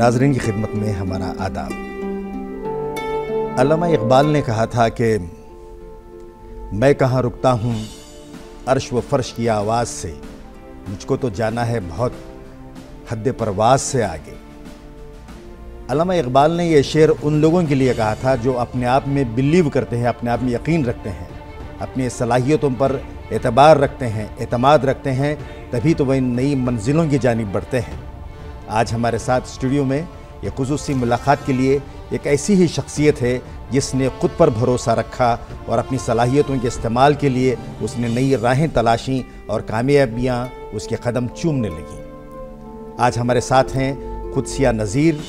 नाजरीन की खिदमत में हमारा आदाब। अल्लामा इकबाल ने कहा था कि मैं कहाँ रुकता हूँ, अर्श व फर्श की आवाज़ से। मुझको तो जाना है बहुत हद परवाज से आगे। अल्लामा इकबाल ने यह शेर उन लोगों के लिए कहा था जो अपने आप में बिलीव करते हैं, अपने आप में यकीन रखते हैं, अपनी सलाहियतों पर एतबार रखते हैं, एतमाद रखते हैं, तभी तो वह इन नई मंजिलों की जानब बढ़ते हैं। आज हमारे साथ स्टूडियो में एक खसूसी मुलाकात के लिए एक ऐसी ही शख्सियत है जिसने खुद पर भरोसा रखा और अपनी सलाहियतों के इस्तेमाल के लिए उसने नई राहें तलाशी और कामयाबियाँ उसके कदम चूमने लगीं। आज हमारे साथ हैं खुदसिया नज़ीर,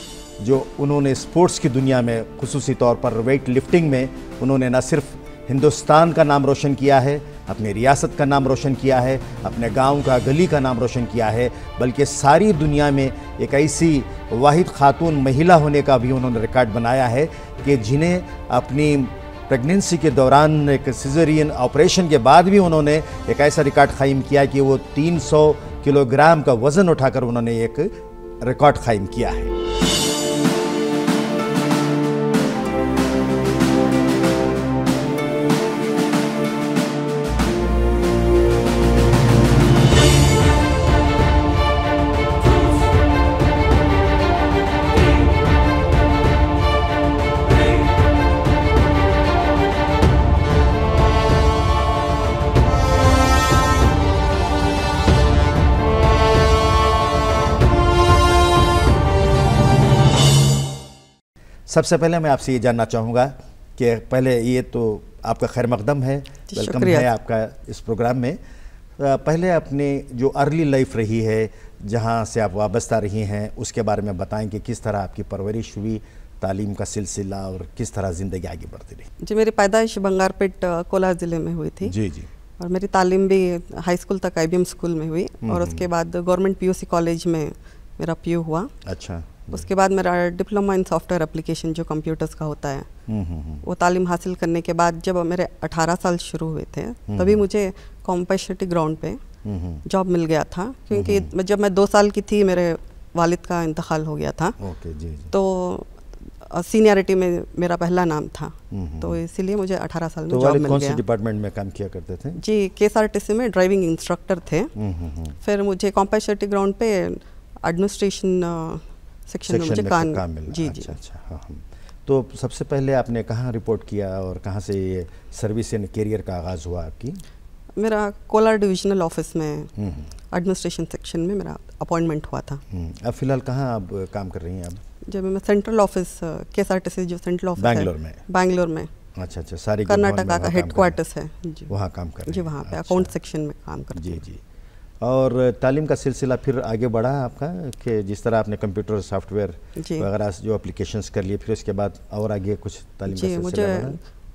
जो उन्होंने स्पोर्ट्स की दुनिया में खसूसी तौर पर वेट लिफ्टिंग में उन्होंने न सिर्फ़ हिंदुस्तान का नाम रोशन किया है अपनी रियासत का नाम रोशन किया है, अपने गाँव का गली का नाम रोशन किया है, बल्कि सारी दुनिया में एक ऐसी वाहिद खातून महिला होने का भी उन्होंने रिकॉर्ड बनाया है कि जिन्हें अपनी प्रेगनेंसी के दौरान एक सिजरियन ऑपरेशन के बाद भी उन्होंने एक ऐसा रिकॉर्ड कायम किया कि वो 300 किलोग्राम का वज़न उठाकर उन्होंने एक रिकॉर्ड कायम किया है। सबसे पहले मैं आपसे ये जानना चाहूँगा कि पहले ये तो आपका खैर मकदम है वेलकम है आपका इस प्रोग्राम में। पहले अपने जो अर्ली लाइफ रही है जहाँ से आप वाबस्ता रही हैं उसके बारे में बताएँ कि किस तरह आपकी परवरिश हुई तालीम का सिलसिला और किस तरह ज़िंदगी आगे बढ़ती रही। जी मेरी पैदाइश बंगारपेट कोलार ज़िले में हुई थी। जी जी। और मेरी तालीम भी हाई स्कूल तक आई स्कूल में हुई। और उसके बाद गवर्नमेंट पीयूसी कॉलेज में मेरा पीयू हुआ। अच्छा। उसके बाद मेरा डिप्लोमा इन सॉफ्टवेयर एप्लीकेशन जो कंप्यूटर्स का होता है हम्म, हम्म, हम्म। वो तालीम हासिल करने के बाद जब मेरे 18 साल शुरू हुए थे तभी मुझे कॉम्पेशटी ग्राउंड पे जॉब मिल गया था क्योंकि जब मैं दो साल की थी मेरे वालिद का इंतकाल हो गया था। ओके जी, जी। तो सीनियरिटी में मेरा पहला नाम था। तो इसीलिए मुझे 18 साल में तो जॉब मिल कौन से डिपार्टमेंट में काम किया करते थे? जी के एस आर टी सी में ड्राइविंग इंस्ट्रक्टर थे। फिर मुझे कॉम्पेशटी ग्राउंड पे एडमिनिस्ट्रेशन सेक्शन में मुझे काम, काम मिला जी अच्छा, अच्छा हाँ, हाँ। तो सबसे पहले आपने कहाँ रिपोर्ट किया और कहाँ से ये सर्विस एंड करियर का आगाज़ हुआ आपकी? मेरा कोलार डिविजनल ऑफ़िस में एडमिनिस्ट्रेशन सेक्शन में मेरा अपॉइंटमेंट हुआ था। अब फ़िलहाल कहाँ आप काम कर रही हैं अब? जब मैं central office K S R T C जो सेंट्रल ऑफ़िस बैंगलोर में। बैंगलोर में। अच्छा अच्छा सारी कर्नाटका का हेडक्वार्टर्स है। जी। वहाँ काम कर जी वहाँ पे अकाउंट सेक्शन में काम कर जी जी। और तालीम का सिलसिला फिर आगे बढ़ा आपका कि जिस तरह आपने कंप्यूटर सॉफ्टवेयर वगैरह जो एप्लीकेशंस कर लिए फिर उसके बाद और आगे कुछ तालीम जी का मुझे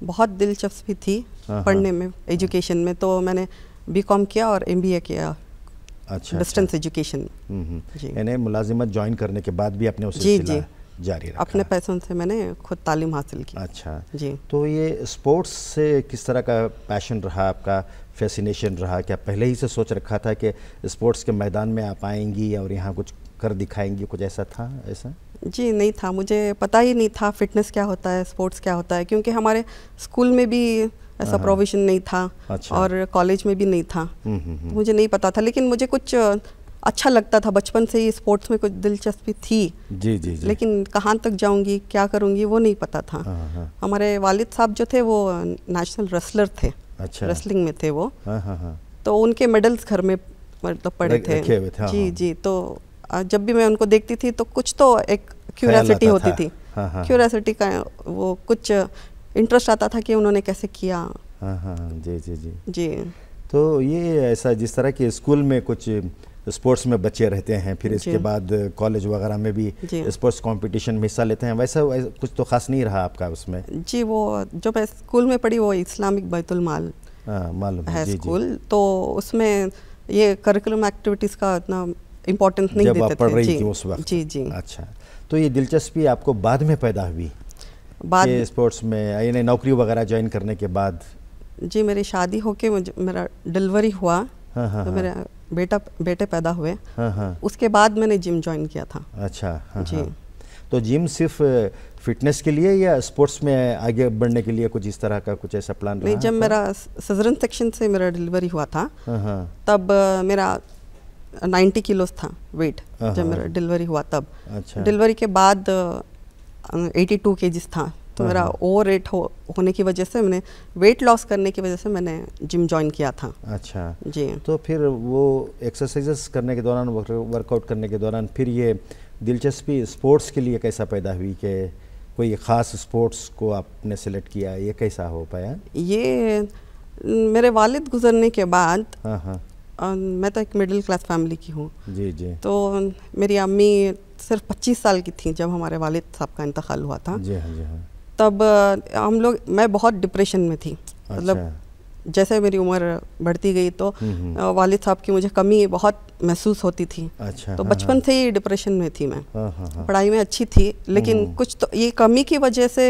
बहुत दिलचस्पी थी पढ़ने में एजुकेशन में तो मैंने बीकॉम किया और एमबीए किया। अच्छा डिस्टेंस एजुकेशन यानी मुलाजिमत ज्वाइन करने के बाद भी जी जी। जारी रखा। अपने पैसों से मैंने खुद तालीम हासिल की। अच्छा। जी। तो ये स्पोर्ट्स से किस तरह का पैशन रहा आपका? फैसिनेशन रहा क्या पहले ही से सोच रखा था कि स्पोर्ट्स के मैदान में आप आएँगी और यहाँ कुछ कर दिखाएँगी कुछ ऐसा था ऐसा? जी नहीं था। मुझे पता ही नहीं था फिटनेस क्या होता है स्पोर्ट्स क्या होता है क्योंकि हमारे स्कूल में भी ऐसा प्रोविज़न नहीं था अच्छा। और कॉलेज में भी नहीं था। मुझे नहीं पता था लेकिन मुझे कुछ अच्छा लगता था। बचपन से ही स्पोर्ट्स में कुछ दिलचस्पी थी। जी जी, जी। लेकिन कहाँ तक जाऊँगी क्या करूँगी वो नहीं पता था। हमारे वालिद साहब जो थे वो नेशनल रेसलर थे। अच्छा। रेसलिंग में थे वो। हाँ हाँ हाँ। तो उनके मेडल्स घर में मतलब पड़े थे। थे हाँ, जी हाँ। जी तो जब भी मैं उनको देखती थी तो कुछ तो एक क्यूरियासिटी होती थी। क्यूरियासिटी का वो कुछ इंटरेस्ट आता था कि उन्होंने कैसे किया। हाँ हाँ जी जी जी। जी। तो ये ऐसा जिस तरह के स्कूल में कुछ स्पोर्ट्स में बच्चे रहते हैं फिर इसके बाद कॉलेज वगैरह में भी स्पोर्ट्स कंपटीशन में हिस्सा लेते हैं। वैसा, वैसा कुछ तो खास नहीं रहा आपका उसमें? जी वो जो मैं स्कूल में पढ़ी वो इस्लामिक बैतुल माल मालूम है। स्कूल तो उसमें ये करिकुलम एक्टिविटीज़ का इतना इम्पोर्टेंस नहीं देते पढ़ रही थी उस वक्त? जी जी। अच्छा। तो ये दिलचस्पी आपको बाद में पैदा हुई? बाद स्पोर्ट्स में यानी नौकरी वगैरह ज्वाइन करने के बाद? जी मेरी शादी होके मुझे मेरा डिलीवरी हुआ। हाँ हाँ तो हाँ, मेरा बेटा बेटे पैदा हुए। हाँ हाँ। उसके बाद मैंने जिम ज्वाइन किया था। अच्छा हाँ, जी। हाँ, तो जिम सिर्फ़ फिटनेस के लिए या स्पोर्ट्स में आगे बढ़ने के लिए कुछ इस तरह का कुछ ऐसा प्लान नहीं जब मेरा सजरन सेक्शन से मेरा डिलीवरी हुआ था हाँ हाँ। तब मेरा 90 किलोस था वेट हाँ, जब। मेरा डिलीवरी हुआ तब। अच्छा। डिलीवरी के बाद एटी टू के था। तो हाँ, मेरा हाँ। ओवर वेट हो, होने की वजह से मैंने वेट लॉस करने की वजह से मैंने जिम ज्वाइन किया था। अच्छा। जी। तो फिर वो एक्सरसाइजेस करने के दौरान वर्कआउट करने के दौरान फिर ये दिलचस्पी स्पोर्ट्स के लिए कैसा पैदा हुई कि कोई ख़ास स्पोर्ट्स को आपने सेलेक्ट किया ये कैसा हो पाया? ये मेरे वालिद गुजरने के बाद हाँ हाँ। मैं तो एक मिडिल क्लास फैमिली की हूँ। जी जी। तो मेरी अम्मी सिर्फ़ 25 साल की थी जब हमारे वालिद साहब का इंतकाल हुआ था। जी हाँ जी हाँ। तब हम लोग मैं बहुत डिप्रेशन में थी। मतलब अच्छा। जैसे मेरी उम्र बढ़ती गई तो हम्म, हम्म। वालिद साहब की मुझे कमी बहुत महसूस होती थी। अच्छा तो हाँ, बचपन से ही डिप्रेशन में थी मैं। हाँ हाँ हाँ। पढ़ाई में अच्छी थी लेकिन हम्म। कुछ तो ये कमी की वजह से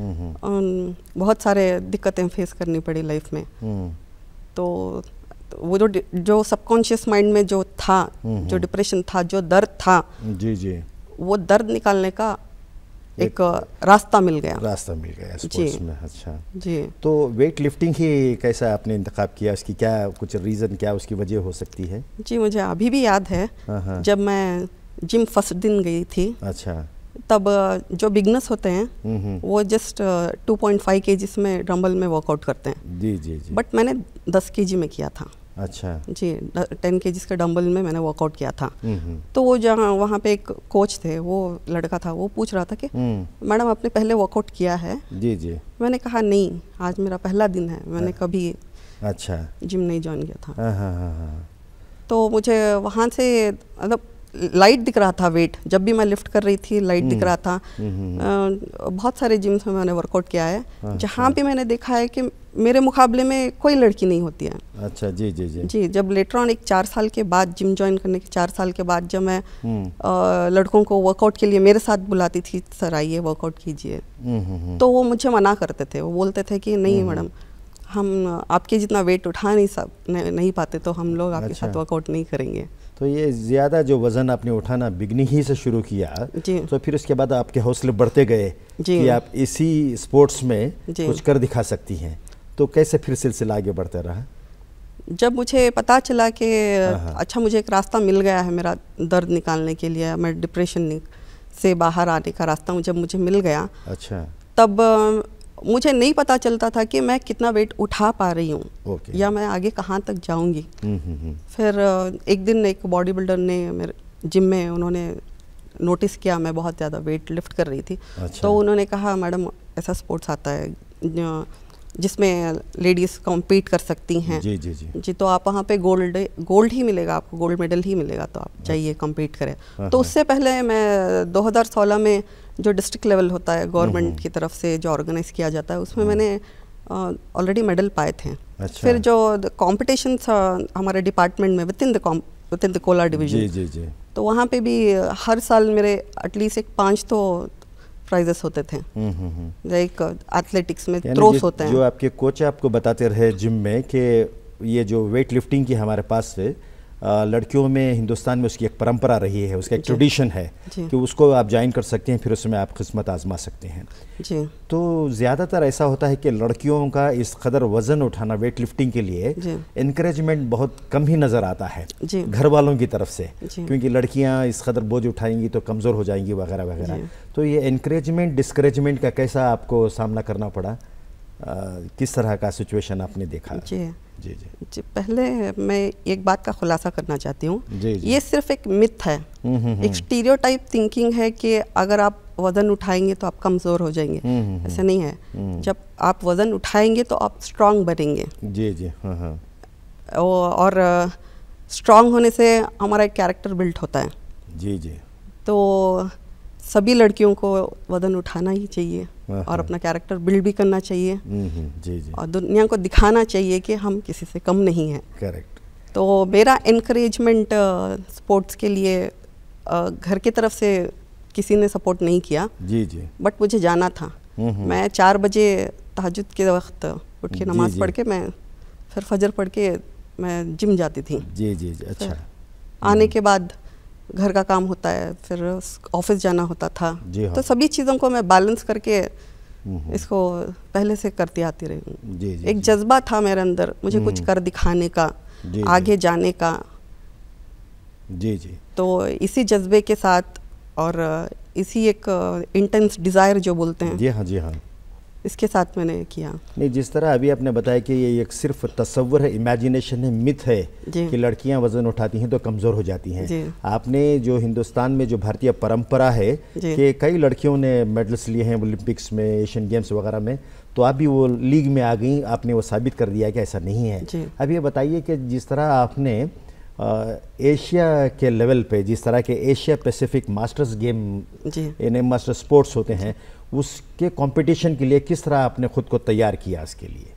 बहुत सारे दिक्कतें फेस करनी पड़ी लाइफ में। तो वो जो जो सबकॉन्शियस माइंड में जो था जो। डिप्रेशन था जो दर्द था जी जी। वो दर्द निकालने का एक रास्ता मिल गया। रास्ता मिल गया स्पोर्ट्स में अच्छा। जी। तो वेट लिफ्टिंग ही कैसा आपने इंतखाब किया? उसकी क्या कुछ रीज़न क्या उसकी वजह हो सकती है? जी मुझे अभी भी याद है हाँ हाँ। जब मैं जिम फ़र्स्ट दिन गई थी। अच्छा। तब जो बिगनर्स होते हैं हम्म, हम्म, वो जस्ट टू पॉइंट फाइव के में डम्बल में वर्कआउट करते हैं। जी जी जी। बट मैंने दस के में किया था। अच्छा। जी टेन के का डम्बल में मैंने वर्कआउट किया था। तो वो जहाँ वहाँ पे एक कोच थे वो लड़का था वो पूछ रहा था कि हम्म, मैडम आपने पहले वर्कआउट किया है? जी जी। मैंने कहा नहीं आज मेरा पहला दिन है। मैंने कभी अच्छा। जिम नहीं ज्वाइन किया था। हाँ हाँ हाँ। तो मुझे वहाँ से मतलब लाइट दिख रहा था वेट जब भी मैं लिफ्ट कर रही थी लाइट दिख रहा था। हम्म, हम्म, बहुत सारे जिम्स में मैंने वर्कआउट किया है। हाँ, जहाँ भी मैंने देखा है कि मेरे मुकाबले में कोई लड़की नहीं होती है। अच्छा जी जी जी। जी जब लेटर ऑन एक चार साल के बाद जिम ज्वाइन करने के चार साल के बाद जब मैं हम्म, अ, लड़कों को वर्कआउट के लिए मेरे साथ बुलाती थी सर आइए वर्कआउट कीजिए। हम्म, हम्म, हम्म, तो वो मुझे मना करते थे। वो बोलते थे कि नहीं मैडम हम आपके जितना वेट उठा नहीं सब नहीं, नहीं पाते तो हम लोग आपके अच्छा। साथ वर्कआउट नहीं करेंगे। तो ये ज़्यादा जो वज़न आपने उठाना बिगनिंग ही से शुरू किया जी। तो फिर उसके बाद आपके हौसले बढ़ते गए। कि आप इसी स्पोर्ट्स में कुछ कर दिखा सकती हैं तो कैसे फिर सिलसिला आगे बढ़ता रहा जब मुझे पता चला कि हाँ, हाँ। अच्छा मुझे एक रास्ता मिल गया है मेरा दर्द निकालने के लिए मैं डिप्रेशन से बाहर आने का रास्ता जब मुझे मिल गया अच्छा तब मुझे नहीं पता चलता था कि मैं कितना वेट उठा पा रही हूँ okay. या मैं आगे कहाँ तक जाऊँगी हम्म, हम्म, हम्म, फिर एक दिन एक बॉडी बिल्डर ने मेरे जिम में उन्होंने नोटिस किया मैं बहुत ज़्यादा वेट लिफ्ट कर रही थी अच्छा। तो उन्होंने कहा मैडम ऐसा स्पोर्ट्स आता है जिसमें लेडीज़ कॉम्पीट कर सकती हैं। जी जी जी। जी तो आप वहाँ पे गोल्ड गोल्ड ही मिलेगा आपको गोल्ड मेडल ही मिलेगा तो आप जाइए कॉम्पीट करें। हाँ, तो हाँ। उससे पहले मैं 2016 में जो डिस्ट्रिक्ट लेवल होता है गवर्नमेंट की तरफ़ से जो ऑर्गेनाइज किया जाता है उसमें मैंने ऑलरेडी मेडल पाए थे। अच्छा। फिर जो कॉम्पिटिशन था हमारे डिपार्टमेंट में with in the with in the Kolar जी डिवीज़न जी जी। तो वहाँ पे भी हर साल मेरे एटलीस्ट एक पाँच तो प्राइजेस होते थे हम्म, हम्म, हम्म। लाइक एथलेटिक्स में थ्रोस होते हैं जो आपके कोच आपको बताते रहे जिम में कि ये जो वेट लिफ्टिंग की हमारे पास से आ, लड़कियों में हिंदुस्तान में उसकी एक परंपरा रही है उसका एक ट्रेडिशन है कि उसको आप ज्वाइन कर सकते हैं फिर उसमें आप किस्मत आजमा सकते हैं। जी। तो ज़्यादातर ऐसा होता है कि लड़कियों का इस कदर वज़न उठाना वेट लिफ्टिंग के लिए। इनक्रेजमेंट बहुत कम ही नज़र आता है घर वालों की तरफ़ से क्योंकि लड़कियाँ इस कदर बोझ उठाएँगी तो कमज़ोर हो जाएँगी वगैरह वगैरह। तो ये इनक्रेजमेंट डिस्करेजमेंट का कैसा आपको सामना करना पड़ा? आ, किस तरह का सिचुएशन आपने देखा? जी। जी जी। जी पहले मैं एक बात का खुलासा करना चाहती हूँ। ये सिर्फ़ एक मिथ है। हम्म, हम्म, एक स्टीरियोटाइप थिंकिंग है कि अगर आप वज़न उठाएँगे तो आप कमज़ोर हो जाएँगे। हम्म, हम्म, ऐसा नहीं है। जब आप वज़न उठाएँगे तो आप स्ट्रांग बनेंगे। जी जी हाँ हाँ। और स्ट्रांग होने से हमारा एक कैरेक्टर बिल्ट होता है। जी जी। तो सभी लड़कियों को वज़न उठाना ही चाहिए और। अपना कैरेक्टर बिल्ड भी करना चाहिए। हम्म, हम्म, जी जी। और दुनिया को दिखाना चाहिए कि हम किसी से कम नहीं हैं। करेक्ट तो मेरा इनक्रेजमेंट स्पोर्ट्स के लिए घर की तरफ़ से किसी ने सपोर्ट नहीं किया। जी जी। बट मुझे जाना था। हम्म, हम्म। मैं चार बजे तहजद के वक्त उठ के नमाज़ जी। पढ़ के मैं फिर फजर पढ़ के मैं जिम जाती थी। जी जी जी अच्छा। आने के बाद घर का काम होता है फिर ऑफ़िस जाना होता था। जी हाँ। तो सभी चीज़ों को मैं बैलेंस करके इसको पहले से करती आती रही हूँ। एक जज्बा था मेरे अंदर मुझे कुछ कर दिखाने का जी, जी। आगे जाने का। जी जी। तो इसी जज्बे के साथ और इसी एक इंटेंस डिज़ायर जो बोलते हैं। जी हाँ जी हाँ। इसके साथ मैंने किया। नहीं जिस तरह अभी आपने बताया कि ये एक सिर्फ़ तस्वर है इमेजिनेशन है मिथ है कि लड़कियाँ वज़न उठाती हैं तो कमज़ोर हो जाती हैं। आपने जो हिंदुस्तान में जो भारतीय परंपरा है कि कई लड़कियों ने मेडल्स लिए हैं ओलंपिक्स में एशियन गेम्स वगैरह में तो आप भी वो लीग में आ गई आपने वो साबित कर दिया कि ऐसा नहीं है। अब ये बताइए कि जिस तरह आपने एशिया के लेवल पे जिस तरह के एशिया पैसिफिक मास्टर्स गेम यानी मास्टर स्पोर्ट्स होते हैं उसके कंपटीशन के लिए किस तरह आपने खुद को तैयार किया इसके लिए?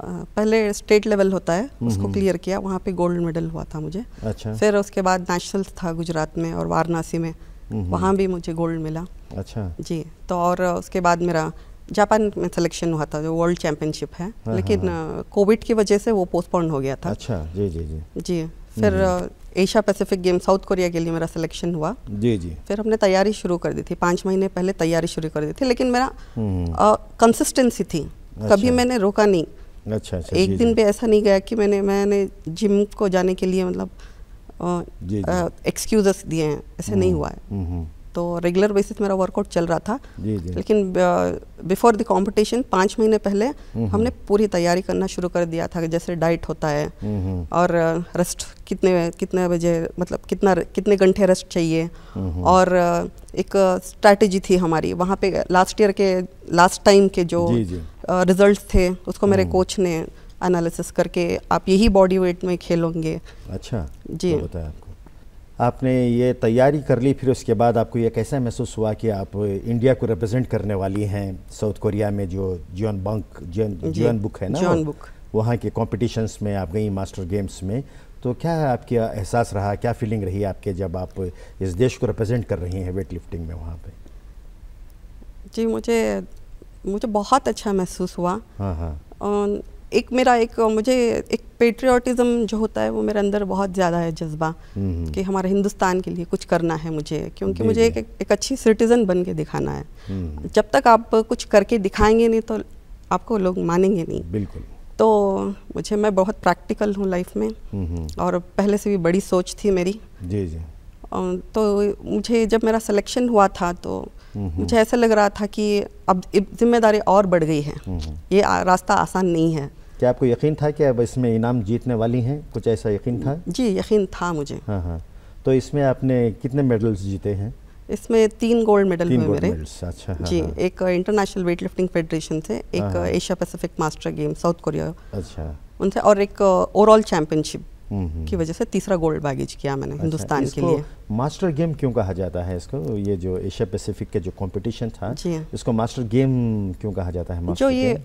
पहले स्टेट लेवल होता है उसको क्लियर किया वहाँ पे गोल्ड मेडल हुआ था मुझे। अच्छा। फिर उसके बाद नेशनल था गुजरात में और वाराणसी में वहाँ भी मुझे गोल्ड मिला। अच्छा। जी तो और उसके बाद मेरा जापान में सिलेक्शन हुआ था जो वर्ल्ड चैंपियनशिप है। हाँ, लेकिन कोविड की वजह से वो पोस्टपोन हो गया था। अच्छा जी जी जी। जी फिर Asia Pacific game South Korea के लिए मेरा सिलेक्शन हुआ। जी जी। फिर हमने तैयारी शुरू कर दी थी। पाँच महीने पहले तैयारी शुरू कर दी थी लेकिन मेरा हम्म, कंसिस्टेंसी थी। अच्छा। कभी। मैंने रोका नहीं। अच्छा अच्छा एक जी, दिन जी, भी ऐसा नहीं गया कि मैंने मैंने जिम को जाने के लिए मतलब। एक्सक्यूजेस दिए हैं। ऐसे नहीं हुआ है। हम्म, हम्म, तो रेगुलर बेसिस मेरा वर्कआउट चल रहा था। जी जी। लेकिन बिफोर द कंपटीशन पाँच महीने पहले हमने पूरी तैयारी करना शुरू कर दिया था जैसे डाइट होता है हम्म, हम्म, और रेस्ट कितने कितने बजे मतलब कितना कितने घंटे रेस्ट चाहिए। और एक स्ट्रैटेजी थी हमारी। वहाँ पे लास्ट ईयर के लास्ट टाइम के जो। रिजल्ट्स थे उसको मेरे कोच ने एनालिसिस करके आप यही बॉडी वेट में खेलोगे। अच्छा जी। तो आपने ये तैयारी कर ली फिर उसके बाद आपको ये कैसा महसूस हुआ कि आप इंडिया को रिप्रेजेंट करने वाली हैं? साउथ कोरिया में जो Jeonbuk Jeon Jeonbuk है ना बुक। वहाँ के कॉम्पिटिशन्स में आप गई मास्टर गेम्स में। तो क्या आपका एहसास रहा क्या फीलिंग रही आपके जब आप इस देश को रिप्रेजेंट कर रही हैं वेट लिफ्टिंग में वहाँ पे? जी मुझे मुझे बहुत अच्छा महसूस हुआ। हाँ हाँ। और एक मेरा एक मुझे एक पेट्रियाटिज़म जो होता है वो मेरे अंदर बहुत ज़्यादा है जज्बा हम्म, कि हमारे हिंदुस्तान के लिए कुछ करना है मुझे क्योंकि मुझे एक, एक अच्छी सिटीज़न बन के दिखाना है। हम्म, जब तक आप कुछ करके दिखाएँगे नहीं तो आपको लोग मानेंगे नहीं। बिल्कुल। तो मुझे मैं बहुत प्रैक्टिकल हूँ लाइफ में हम्म, और पहले से भी बड़ी सोच थी मेरी। जी जी। तो मुझे जब मेरा सिलेक्शन हुआ था तो मुझे ऐसा लग रहा था कि अब ज़िम्मेदारी और बढ़ गई है। ये रास्ता आसान नहीं है। क्या आपको यकीन था कि अब इसमें इनाम जीतने वाली हैं? कुछ ऐसा यकीन था? जी यकीन था मुझे। हाँ हाँ। तो इसमें आपने कितने मेडल्स जीते हैं? इसमें तीन गोल्ड मेडल तीन हुए मेरे। अच्छा हाँ, जी हाँ, एक इंटरनेशनल वेट लिफ्टिंग फेडरेशन से एक हाँ, हाँ। Asia Pacific master game South Korea. अच्छा। उनसे और एक ओवरऑल चैंपियनशिप। की वजह से तीसरा गोल्ड बैगेज किया मैंने अच्छा, हिंदुस्तान के लिए। मास्टर गेम क्यों कहा जाता है इसको? ये जो एशिया पैसिफिक के जो कंपटीशन था इसको मास्टर गेम क्यों कहा जाता है जो ये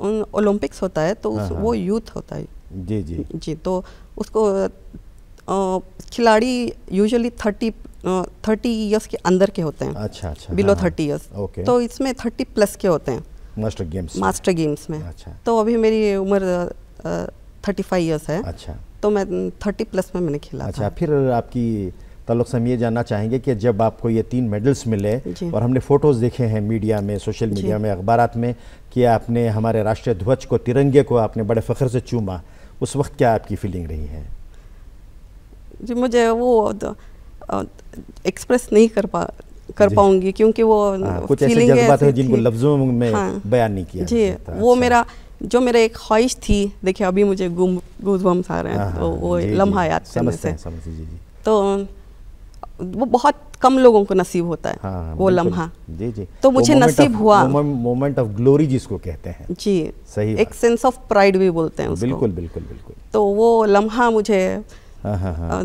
ओलंपिक्स होता है तो उस, हाँ, हाँ। वो यूथ होता है। जी जी। जी तो उसको खिलाड़ी यूजुअली थर्टी थर्टी इयर्स के अंदर के होते हैं। अच्छा अच्छा। बिलो हाँ, हाँ। थर्टी इयर्स ओके तो इसमें थर्टी प्लस के होते हैं। मास्टर गेम्स मास्टर गेम्स में। अच्छा। तो अभी मेरी उम्र थर्टी फाइव ईयर्स है। अच्छा। तो मैं थर्टी प्लस में मैंने खेला अच्छा फिर आपकी ताल्लुक से हम ये जानना चाहेंगे कि जब आपको ये तीन मेडल्स मिले और हमने फ़ोटोज़ देखे हैं मीडिया में सोशल मीडिया में अखबारात में कि आपने हमारे राष्ट्रीय ध्वज को तिरंगे को आपने बड़े फ़ख्र से चूमा उस वक्त क्या आपकी फीलिंग रही है? जी मुझे वो एक्सप्रेस नहीं कर पा कर पाऊँगी क्योंकि वो हाँ, कुछ ऐसे जज्बात हैं जिनको लफ्ज़ों में हाँ। बयान नहीं किया जी वो अच्छा। मेरा जो मेरा एक ख्वाहिश थी देखिए अभी मुझे गुम गूजबम्स आ रहे हाँ, तो हाँ, वो लम्हा याद करने से। समझते जी जी। तो वो बहुत कम लोगों को नसीब होता है हाँ वो लम्हा। जी जी। तो मुझे नसीब of- हुआ। मोमेंट ऑफ़ ग्लोरी जिसको कहते हैं। जी सही एक सेंस ऑफ़ प्राइड भी बोलते हैं उसको। बिल्कुल बिल्कुल बिल्कुल। तो वो लम्हा मुझे हाँ हाँ हाँ।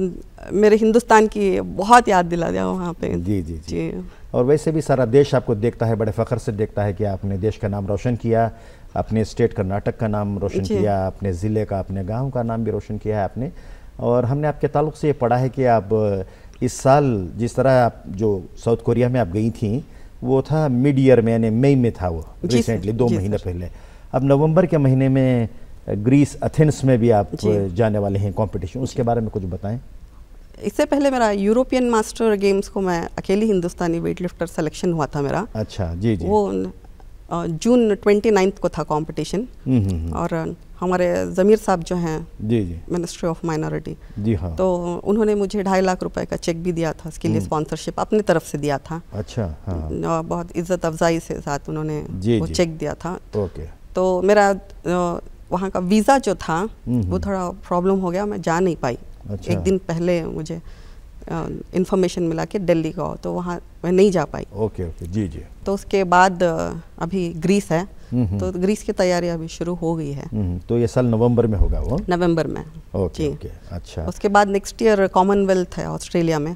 मेरे हिंदुस्तान की बहुत याद दिला दिया वहाँ पे। जी जी। जी। और वैसे भी सारा देश आपको देखता है बड़े फ़ख्र से देखता है कि आपने देश का नाम रोशन किया अपने स्टेट कर्नाटक का नाम रोशन किया अपने ज़िले का अपने गाँव का नाम भी रोशन किया है आपने। और हमने आपके ताल्लुक से ये पढ़ा है कि आप इस साल जिस तरह आप जो साउथ कोरिया में आप गई थी वो था मिड ईयर में यानी मई में था वो रिसेंटली दो महीने पहले। अब नवंबर के महीने में ग्रीस एथेंस में भी आप जाने वाले हैं कंपटीशन उसके बारे में कुछ बताएँ। इससे पहले मेरा यूरोपियन मास्टर गेम्स को मैं अकेली हिंदुस्तानी वेट लिफ्टर सिलेक्शन हुआ था मेरा। अच्छा जी जी। वो जून ट्वेंटी नाइन्थ को था कंपटीशन हम्म, हम्म, हम्म, और हमारे ज़मीर साहब जो हैं मिनिस्ट्री ऑफ़ माइनॉरिटी जी हाँ। तो उन्होंने मुझे ढाई लाख रुपए का चेक भी दिया था उसके लिए। स्पॉन्सरशिप अपनी तरफ़ से दिया था। अच्छा हाँ। बहुत इज़्ज़त अफजाई से साथ उन्होंने जी, वो जी। चेक दिया था। ओके। तो मेरा वहाँ का वीज़ा जो था वो। थोड़ा प्रॉब्लम हो गया मैं जा नहीं पाई। अच्छा। एक दिन पहले मुझे इन्फॉर्मेशन मिला कि दिल्ली का हो तो वहाँ मैं नहीं जा पाई ओके ओके जी जी तो उसके बाद अभी ग्रीस है हम्म, हम्म। तो ग्रीस की तैयारी अभी शुरू हो गई है हम्म, तो ये साल नवंबर में होगा वो नवंबर में ओके। ओके अच्छा उसके बाद नेक्स्ट ईयर कॉमनवेल्थ है ऑस्ट्रेलिया में।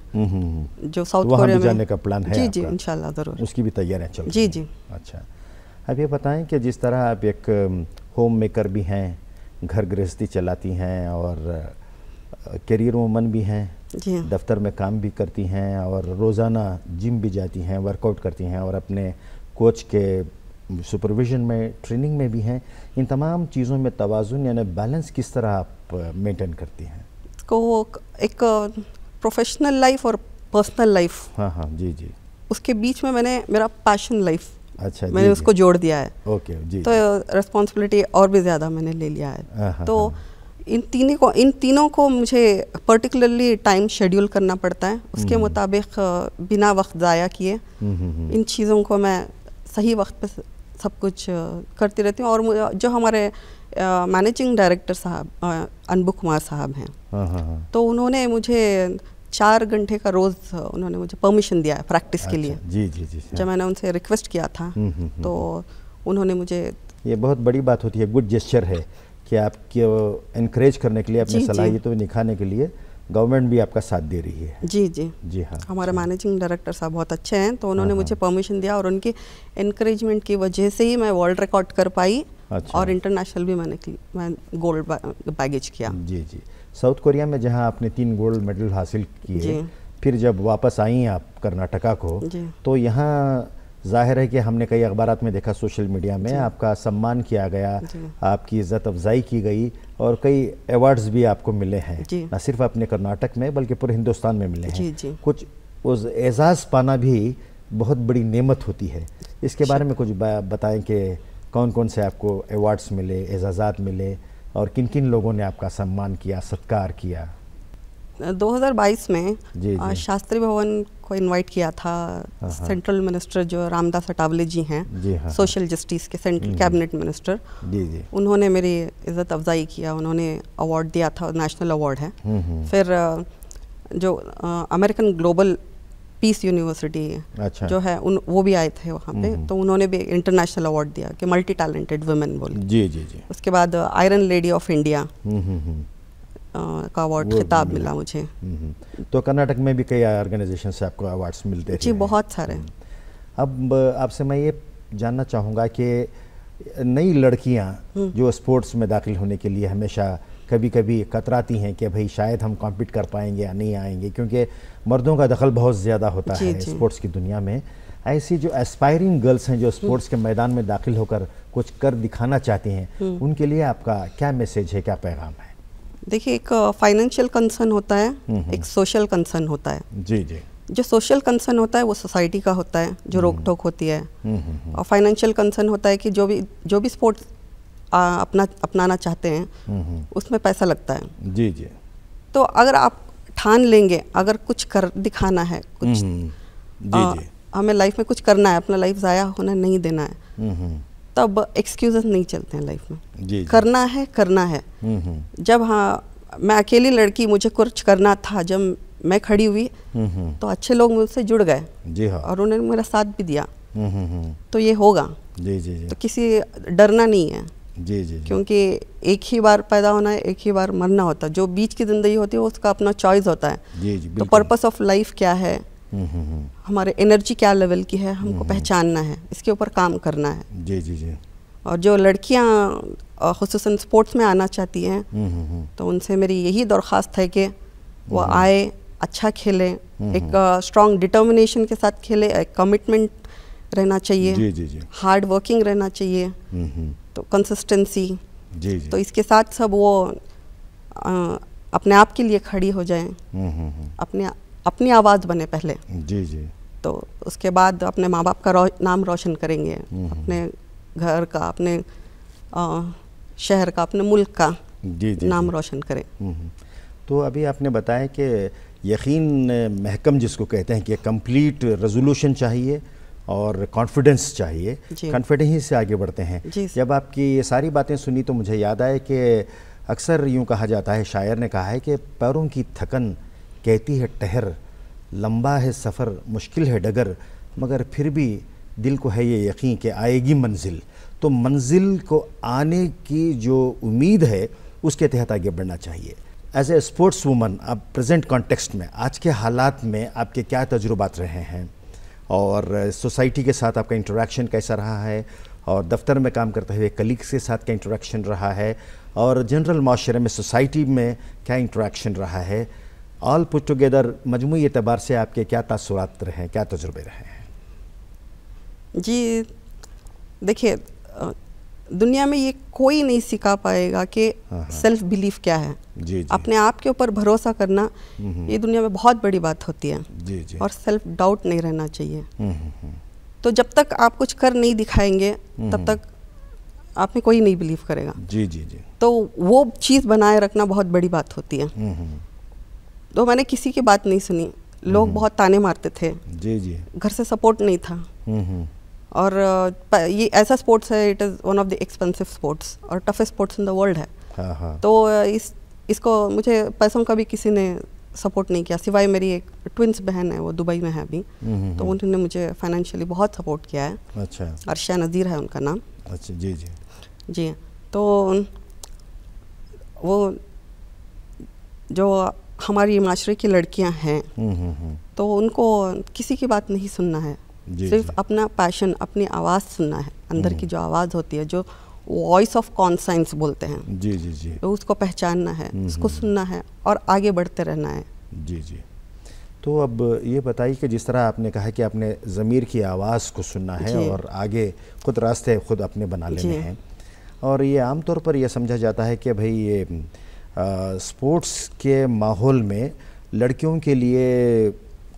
जो साउथ भी कोरिया में जाने का प्लान है जी जी? इंशाल्लाह ज़रूर उसकी भी तैयारियाँ चल जी, जी। अच्छा अब ये बताएँ कि जिस तरह आप एक होम मेकर भी हैं घर गृहस्थी चलाती हैं और करियर वूमन भी हाँ। दफ्तर में काम भी करती हैं और रोज़ाना जिम भी जाती हैं वर्कआउट करती हैं और अपने कोच के सुपरविज़न में ट्रेनिंग में भी हैं। इन तमाम चीज़ों में तवाज़ुन यानी बैलेंस किस तरह आप मेंटेन करती हैं? को एक प्रोफेशनल लाइफ और पर्सनल लाइफ। हाँ हाँ जी जी। उसके बीच में मैंने मेरा पैशन लाइफ अच्छा मैंने जी, उसको जी। जोड़ दिया है। ओके जी तो रिस्पॉन्सिबिलिटी और भी ज़्यादा मैंने ले लिया हाँ, है हाँ, तो हाँ। इन तीनों को इन तीनों को मुझे पर्टिकुलरली टाइम शेड्यूल करना पड़ता है। उसके हम्म। मुताबिक बिना वक्त ज़ाया किए। हम्म, हम्म। इन चीज़ों को मैं सही वक्त पे सब कुछ करती रहती हूँ। और जो हमारे मैनेजिंग डायरेक्टर साहब अनबु कुमार साहब हैं। हाँ हाँ हाँ। तो उन्होंने मुझे चार घंटे का रोज़ उन्होंने मुझे परमिशन दिया है प्रैक्टिस के अच्छा, लिए जी जी जी। जब मैंने उनसे रिक्वेस्ट किया था तो उन्होंने मुझे ये बहुत बड़ी बात होती है गुड जेस्चर है। कि आपके इनक्रेज करने के लिए अपनी। सलाहियतों निखारने के लिए गवर्नमेंट भी आपका साथ दे रही है। जी जी। जी हाँ। हमारे मैनेजिंग डायरेक्टर साहब बहुत अच्छे हैं तो उन्होंने हाँ, मुझे हाँ। परमिशन दिया और उनकी इनक्रेजमेंट की वजह से ही मैं वर्ल्ड रिकॉर्ड कर पाई अच्छा। और इंटरनेशनल भी मैंने की- मैं गोल्ड बैगेज किया। जी जी। साउथ कोरिया में जहाँ आपने तीन गोल्ड मेडल हासिल किए फिर जब वापस आई आप कर्नाटका को तो यहाँ ज़ाहिर है कि हमने कई अखबार में देखा सोशल मीडिया में आपका सम्मान किया गया आपकी इज़्ज़त अफजाई की गई और कई अवार्ड्स भी आपको मिले हैं। न सिर्फ़ अपने कर्नाटक में बल्कि पूरे हिंदुस्तान में मिले हैं। जी, जी। कुछ उस एजाज़ पाना भी बहुत बड़ी नेमत होती है। इसके बारे में कुछ बताएँ कि कौन कौन से आपको अवार्ड्स मिले एजाज़ात मिले और किन किन लोगों ने आपका सम्मान किया सत्कार किया? 2022 में जी, जी। शास्त्री भवन को इनवाइट किया था हाँ। सेंट्रल मिनिस्टर जो रामदास अटावले जी जी, हैं हाँ, सोशल जस्टिस के सेंट्रल। कैबिनेट मिनिस्टर जी जी उन्होंने मेरी इज़्ज़त अफजाई किया उन्होंने अवार्ड दिया था नेशनल अवार्ड है हम्म, हम्म। फिर जो अमेरिकन ग्लोबल पीस यूनिवर्सिटी अच्छा। जो है उन वो भी आए थे वहाँ पे हम्म। तो उन्होंने भी इंटरनेशनल अवार्ड दिया कि मल्टी टैलेंटेड वुमेन बोल जी जी जी उसके बाद आयरन लेडी ऑफ़ इंडिया का अवार्ड खिताब मिला। मुझे। हम्म, हम्म। तो कर्नाटक में भी कई ऑर्गेनाइजेशन से आपको अवार्ड्स मिलते हैं जी बहुत सारे। अब आपसे मैं ये जानना चाहूँगा कि नई लड़कियाँ जो स्पोर्ट्स में दाखिल होने के लिए हमेशा कभी कभी कतराती हैं कि भाई शायद हम कॉम्पीट कर पाएँगे या नहीं आएँगे क्योंकि मर्दों का दखल बहुत ज़्यादा होता जी, है जी। स्पोर्ट्स की दुनिया में। ऐसी जो एस्पायरिंग गर्ल्स हैं जो स्पोर्ट्स के मैदान में दाखिल होकर कुछ कर दिखाना चाहती हैं उनके लिए आपका क्या मैसेज है क्या पैगाम है? देखिए एक फाइनेंशियल कंसर्न होता है हम्म। एक सोशल कंसर्न होता है। जी जी। जो सोशल कंसर्न होता है वो सोसाइटी का होता है जो रोक टोक होती है। हम्म, हम्म, हम्म, और फाइनेंशियल कंसर्न होता है कि जो भी जो भी स्पोर्ट्स अपना अपनाना चाहते हैं हम्म, हम्म। उसमें पैसा लगता है। जी जी। तो अगर आप ठान लेंगे अगर कुछ कर दिखाना है कुछ हम्म, आ, जी जी। हमें लाइफ में कुछ करना है अपना लाइफ ज़ाया होना नहीं देना है हम्म, हम्म, तब एक्सक्यूजेस नहीं चलते हैं लाइफ में। जी जी। करना है करना है। हम्म, हम्म, जब हाँ मैं अकेली लड़की मुझे कुछ करना था जब मैं खड़ी हुई हम्म, तो अच्छे लोग मुझसे जुड़ गए जी हाँ। और उन्होंने मेरा साथ भी दिया। तो ये होगा। जी जी जी। तो किसी डरना नहीं है। जी जी क्योंकि एक ही बार पैदा होना है एक ही बार मरना होता है। जो बीच की ज़िंदगी होती है उसका अपना चॉइस होता है। जी जी तो पर्पस ऑफ़ लाइफ क्या है? हमारे एनर्जी क्या लेवल की है हमको पहचानना है इसके ऊपर काम करना है। जी जी जी। और जो लड़कियाँ खसूस स्पोर्ट्स में आना चाहती हैं हम्म, हम्म, हम्म, तो उनसे मेरी यही दरख्वास्त है कि वो आए अच्छा खेलें हम्म, एक स्ट्रॉन्ग डिटर्मिनेशन के साथ खेले एक कमिटमेंट रहना चाहिए जी जी जी। हार्ड वर्किंग रहना चाहिए हम्म, हम्म, तो कंसिस्टेंसी जी जी। तो इसके साथ सब वो अ, अपने आप के लिए खड़ी हो जाएँ। हम्म, हम्म, हम्म। अपने अपनी आवाज़ बने पहले। जी जी। तो उसके बाद अपने माँ बाप का रो, नाम रोशन करेंगे। हम्म, अपने घर का अपने अ, शहर का अपने मुल्क का जी जी नाम। रोशन करें। हम्म। तो अभी आपने बताया कि यकीन महकम जिसको कहते हैं कि कंप्लीट रेजोल्यूशन चाहिए और कॉन्फिडेंस चाहिए। कॉन्फिडेंस ही से आगे बढ़ते हैं। जब आपकी ये सारी बातें सुनी तो मुझे याद आए कि अक्सर यूँ कहा जाता है शायर ने कहा है कि पैरों की थकन कहती है टहर लंबा है सफ़र, मुश्किल है डगर, मगर फिर भी दिल को है ये यकीन कि आएगी मंजिल। तो मंजिल को आने की जो उम्मीद है, उसके तहत आगे बढ़ना चाहिए। एज ए स्पोर्ट्स वूमन अब प्रेजेंट कॉन्टेक्स्ट में, आज के हालात में आपके क्या तजुर्बात रहे हैं? और सोसाइटी के साथ आपका इंटरेक्शन कैसा रहा है? और दफ्तर में काम करते हुए कलीग्स के साथ क्या इंटरेक्शन रहा है? और जनरल माशरे में सोसाइटी में क्या इंटरेक्शन रहा है? ऑल पुट टुगेदर मजमू एतबार से आपके क्या तासुरात रहे क्या तजुर्बे रहे हैं? जी देखिए दुनिया में ये कोई नहीं सिखा पाएगा कि हाँ, हाँ। सेल्फ बिलीफ क्या है। जी जी। अपने आप के ऊपर भरोसा करना ये दुनिया में बहुत बड़ी बात होती है। जी जी। और सेल्फ डाउट नहीं रहना चाहिए। हम्म, हम्म, हम्म, तो जब तक आप कुछ कर नहीं दिखाएँगे तब तक आप में कोई नहीं बिलीव करेगा। जी जी जी। तो वो चीज़ बनाए रखना बहुत बड़ी बात होती है। हम्म, हम्म, तो मैंने किसी की बात नहीं सुनी। लोग बहुत ताने मारते थे। जी जी। घर से सपोर्ट नहीं था। हम्म, हम्म, और ये ऐसा स्पोर्ट्स है it is one of the expensive sports और toughest sports in the world है। हाँ हाँ। तो इस इसको मुझे पैसों का भी किसी ने सपोर्ट नहीं किया। सिवाय मेरी एक ट्विंस बहन है वो दुबई में है अभी। हम्म, तो उन्होंने मुझे फाइनेंशियली बहुत सपोर्ट किया है। अच्छा। अर्शा नज़ीर है उनका नाम। अच्छा जी जी। जी तो वो जो हमारी माशरे की लड़कियाँ हैं हम्म, हम्म, हम्म, तो उनको किसी की बात नहीं सुनना है। सिर्फ़। अपना पैशन अपनी आवाज़ सुनना है। अंदर की जो आवाज़ होती है जो वॉइस ऑफ़ कॉन्साइंस बोलते हैं जी जी जी। तो उसको पहचानना है उसको सुनना है और आगे बढ़ते रहना है। जी जी। तो अब ये बताइए कि जिस तरह आपने कहा कि आपने ज़मीर की आवाज़ को सुनना है और आगे खुद रास्ते खुद अपने बना लेने। हैं और ये आमतौर पर यह समझा जाता है कि भाई ये स्पोर्ट्स के माहौल में लड़कियों के लिए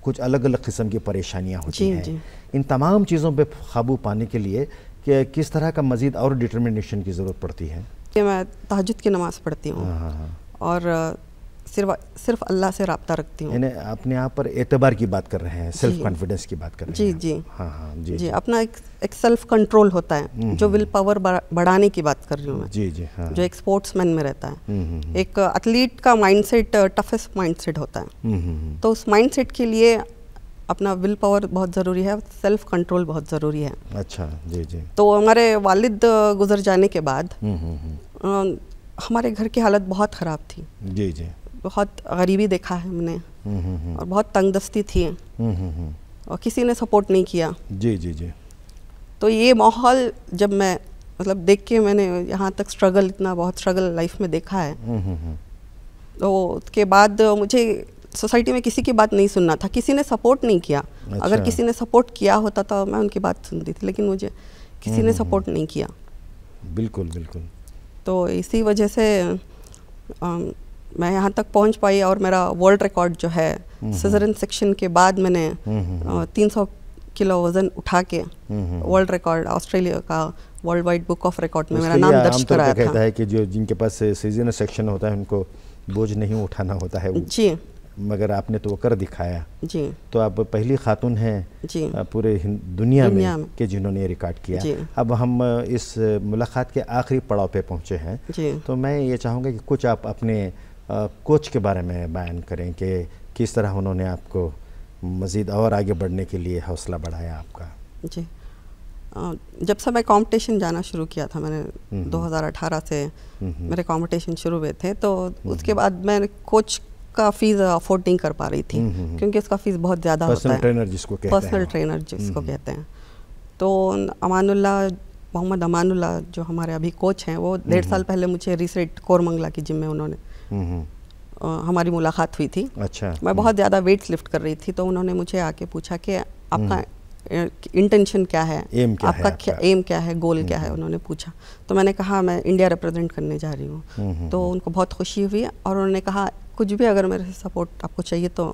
कुछ अलग अलग किस्म की परेशानियाँ होती जी, हैं। जी। इन तमाम चीज़ों पे काबू पाने के लिए कि किस तरह का मज़ीद और डिटर्मिनेशन की ज़रूरत पड़ती है? कि मैं तहजद की नमाज़ पढ़ती हूँ। हाँ हाँ हाँ। और सिर्फ़ सिर्फ़ अल्लाह से रब्ता रखती हूँ। यानी अपने आप पर एतबार की बात कर रहे हैं सेल्फ कॉन्फिडेंस की बात कर रहे जी, हैं। जी। हाँ हाँ जी जी अपना एक, एक सेल्फ कंट्रोल होता है जो विल पावर बढ़ाने की बात कर रही हूँ मैं। जी जी हाँ। जो एक स्पोर्ट्समैन में रहता है। हम्म, हम्म, एक एथलीट का माइंडसेट टफेस्ट माइंडसेट होता है। हम्म, हम्म, हम्म, तो उस माइंडसेट के लिए अपना विल पावर बहुत ज़रूरी है सेल्फ कंट्रोल बहुत ज़रूरी है। अच्छा जी जी। तो हमारे वालिद गुजर जाने के बाद हम्म, हम्म, हम्म, हमारे घर की हालत बहुत ख़राब थी। जी जी। बहुत गरीबी देखा है हमने। हम्म, हम्म, हम्म, और बहुत तंगदस्ती थी। और किसी ने सपोर्ट नहीं किया। जी जी जी। तो ये माहौल जब मैं मतलब देख के मैंने यहाँ तक स्ट्रगल इतना बहुत स्ट्रगल लाइफ में देखा है। तो उसके बाद मुझे सोसाइटी में किसी की बात नहीं सुनना था। किसी ने सपोर्ट नहीं किया। अच्छा। अगर किसी ने सपोर्ट किया होता तो मैं उनकी बात सुनती थी लेकिन मुझे किसी ने सपोर्ट नहीं किया। बिल्कुल बिल्कुल। तो इसी वजह से मैं यहाँ तक पहुँच पाई और मेरा वर्ल्ड रिकॉर्ड जो है सजरन सेक्शन के बाद मैंने हम्म, तीन सौ किलो वज़न उठा के हम्म, वर्ल्ड रिकॉर्ड ऑस्ट्रेलिया का world wide book of record में मेरा नाम दर्ज कराया पे कहता है कि जो जिनके पास सीज़न सेक्शन होता है उनको बोझ नहीं उठाना होता है। जी। मगर आपने तो वो कर दिखाया। जी। तो आप पहली खातून हैं जी। पूरे दुनिया, दुनिया में में। कि जिन्होंने ये रिकॉर्ड किया। जी। अब हम इस मुलाकात के आखिरी पड़ाव पे पहुँचे हैं। जी। तो मैं ये चाहूँगा कि कुछ आप अपने कोच के बारे में बयान करें कि किस तरह उन्होंने आपको मज़ीद और आगे बढ़ने के लिए हौसला बढ़ाया आपका। जी। जब से मैं कंपटीशन जाना शुरू किया था मैंने 2018 से मेरे कंपटीशन शुरू हुए थे तो उसके बाद मैं कोच का फ़ीस अफोर्ड नहीं कर पा रही थी हम्म, हम्म, क्योंकि उसका फ़ीस बहुत ज़्यादा होता है। ट्रेनर जिसको कहते हैं पर्सनल ट्रेनर जिसको कहते हैं। तो अमानुल्ला मोहम्मद अमानुल्ला जो हमारे अभी कोच हैं वो डेढ़ साल पहले मुझे रिसेट कोरमंगला की जिम में उन्होंने हम्म, हम्म, हमारी मुलाकात हुई थी। अच्छा। मैं बहुत ज़्यादा वेट लिफ्ट कर रही थी तो उन्होंने मुझे आके पूछा कि आपका इंटेंशन क्या है? Aim क्या आपका है क्या एम क्या है? गोल क्या है? उन्होंने पूछा। तो मैंने कहा मैं इंडिया रिप्रेजेंट करने जा रही हम्म, हूँ तो उनको बहुत खुशी हुई और उन्होंने कहा कुछ भी अगर मेरे से सपोर्ट आपको चाहिए तो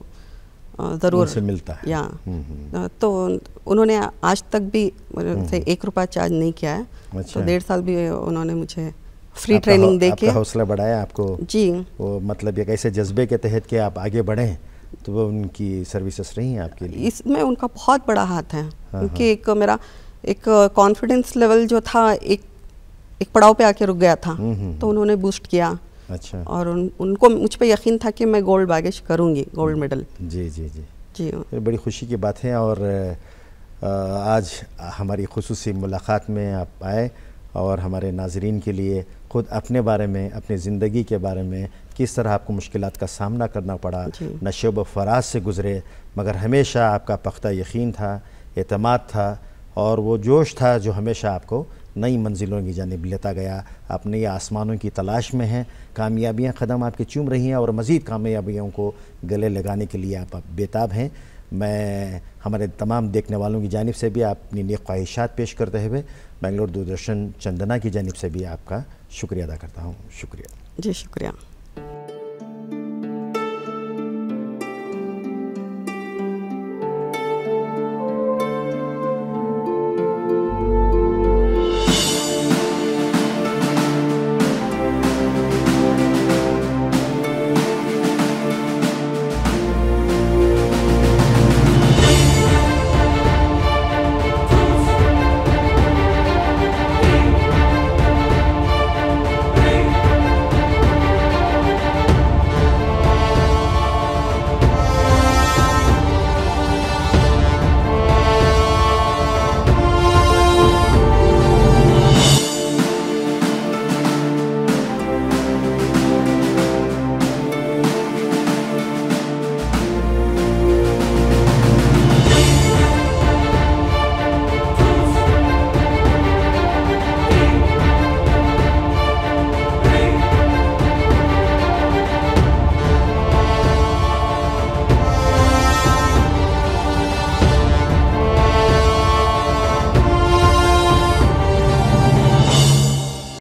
ज़रूर। उनसे मिलता है। या। हम्म, हम्म। तो उन्होंने आज तक भी से एक रुपया चार्ज नहीं किया है। अच्छा। तो डेढ़ साल भी उन्होंने मुझे फ्री ट्रेनिंग हौ- दे के हौसला बढ़ाया आपको। जी। वो मतलब एक ऐसे जज्बे के तहत कि आप आगे बढ़ें तो वो उनकी सर्विसेज़ रही हैं आपके लिए। इसमें उनका बहुत बड़ा हाथ है। हाँ, क्योंकि एक मेरा एक कॉन्फिडेंस लेवल जो था एक एक पड़ाव पे आके रुक गया था। हम्म, हम्म, तो उन्होंने बूस्ट किया। अच्छा। और उन, उनको मुझ पर यकीन था कि मैं गोल्ड बागेश करूँगी गोल्ड मेडल जी जी जी। जी। बड़ी खुशी की बात है और आज हमारी खसूसी मुलाकात में आप आए और हमारे नाजरीन के लिए ख़ुद अपने बारे में अपनी ज़िंदगी के बारे में किस तरह आपको मुश्किल का सामना करना पड़ा। नशोब फराज से गुज़रे मगर हमेशा आपका पख्ता यकीन था अतमाद था और वो जोश था जो हमेशा आपको नई मंजिलों की जानब लेता गया आप नई आसमानों की तलाश में हैं कामयाबियाँ कदम आपके चूम रही हैं और मज़ीद कामयाबियों को गले लगाने के लिए आप बेताब हैं मैं हमारे तमाम देखने वालों की जानब से भी आप अपनी नेक ख्वाहिशात पेश करते हुए बेंगलोर दूरदर्शन चंदना की जानब से भी आपका शुक्रिया अदा करता हूँ। शुक्रिया। जी शुक्रिया।